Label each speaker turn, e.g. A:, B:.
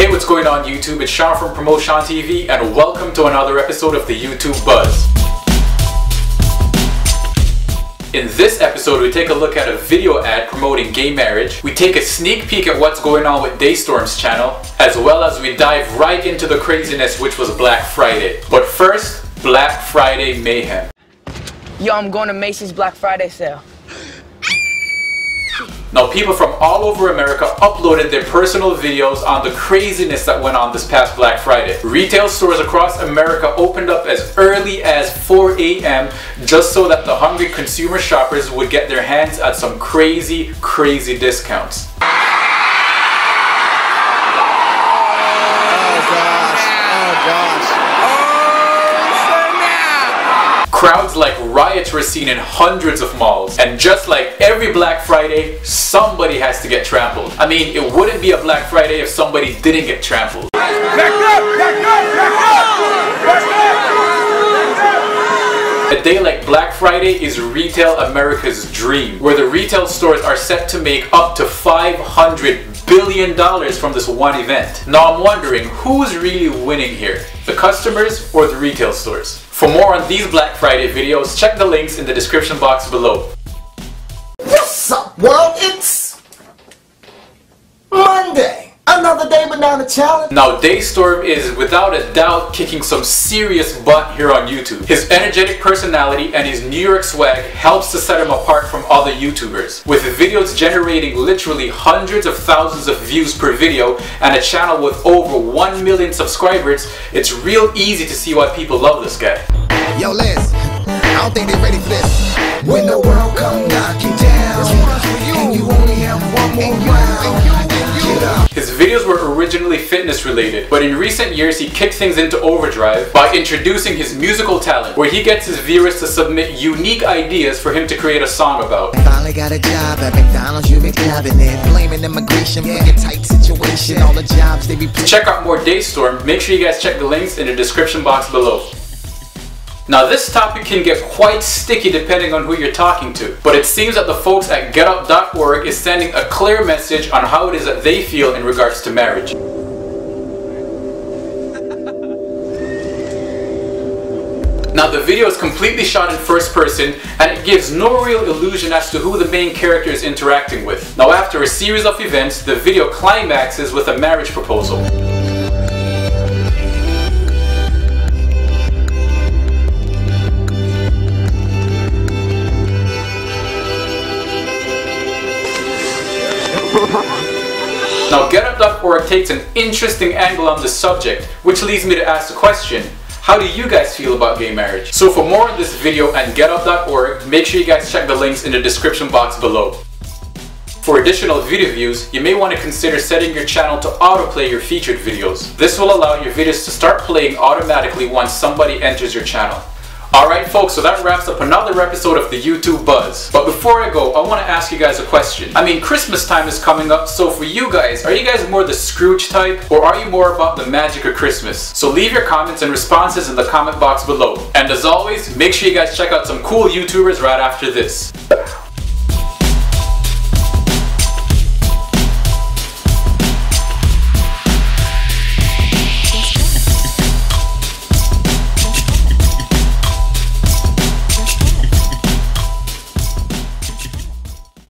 A: Hey, what's going on YouTube? It's Sean from PromoSean TV and welcome to another episode of the YouTube Buzz. In this episode, we take a look at a video ad promoting gay marriage. We take a sneak peek at what's going on with DeStorm's channel, as well as we dive right into the craziness which was Black Friday. But first, Black Friday mayhem.
B: Yo, I'm going to Macy's Black Friday sale.
A: Now people from all over America uploaded their personal videos on the craziness that went on this past Black Friday. Retail stores across America opened up as early as 4 a.m. just so that the hungry consumer shoppers would get their hands at some crazy, crazy discounts. Crowds like riots were seen in hundreds of malls. And just like every Black Friday, somebody has to get trampled. I mean, it wouldn't be a Black Friday if somebody didn't get trampled. Back up! Back up! Back up! A day like Black Friday is retail America's dream, where the retail stores are set to make up to 500 billion dollars from this one event. Now I'm wondering, who's really winning here? The customers or the retail stores? For more on these Black Friday videos, check the links in the description box below.
C: What's up world? It's Another day banana challenge.
A: Now DeStorm is without a doubt kicking some serious butt here on YouTube. His energetic personality and his New York swag helps to set him apart from other YouTubers. With videos generating literally hundreds of thousands of views per video and a channel with over 1 million subscribers, it's real easy to see why people love this guy.
C: Yo Liz, I don't think they're ready for this. When the world come knocking down, and you only have one more round.
A: His videos were originally fitness related, but in recent years he kicked things into overdrive by introducing his musical talent, where he gets his viewers to submit unique ideas for him to create a song about.
C: Finally got a job at McDonald's, you been clubbing it, blaming immigration for your tight situation, all the jobs they be.
A: To check out more DeStorm, make sure you guys check the links in the description box below. Now this topic can get quite sticky depending on who you're talking to, but it seems that the folks at getup.org is sending a clear message on how it is that they feel in regards to marriage. Now the video is completely shot in first person and it gives no real illusion as to who the main character is interacting with. Now after a series of events, the video climaxes with a marriage proposal. Now GetUp.org takes an interesting angle on this subject, which leads me to ask the question, how do you guys feel about gay marriage? So for more on this video and GetUp.org, make sure you guys check the links in the description box below. For additional video views, you may want to consider setting your channel to autoplay your featured videos. This will allow your videos to start playing automatically once somebody enters your channel. Alright folks, so that wraps up another episode of the YouTube Buzz. But before I go, I want to ask you guys a question. I mean, Christmas time is coming up, so for you guys, are you guys more the Scrooge type, or are you more about the magic of Christmas? So leave your comments and responses in the comment box below. And as always, make sure you guys check out some cool YouTubers right after this.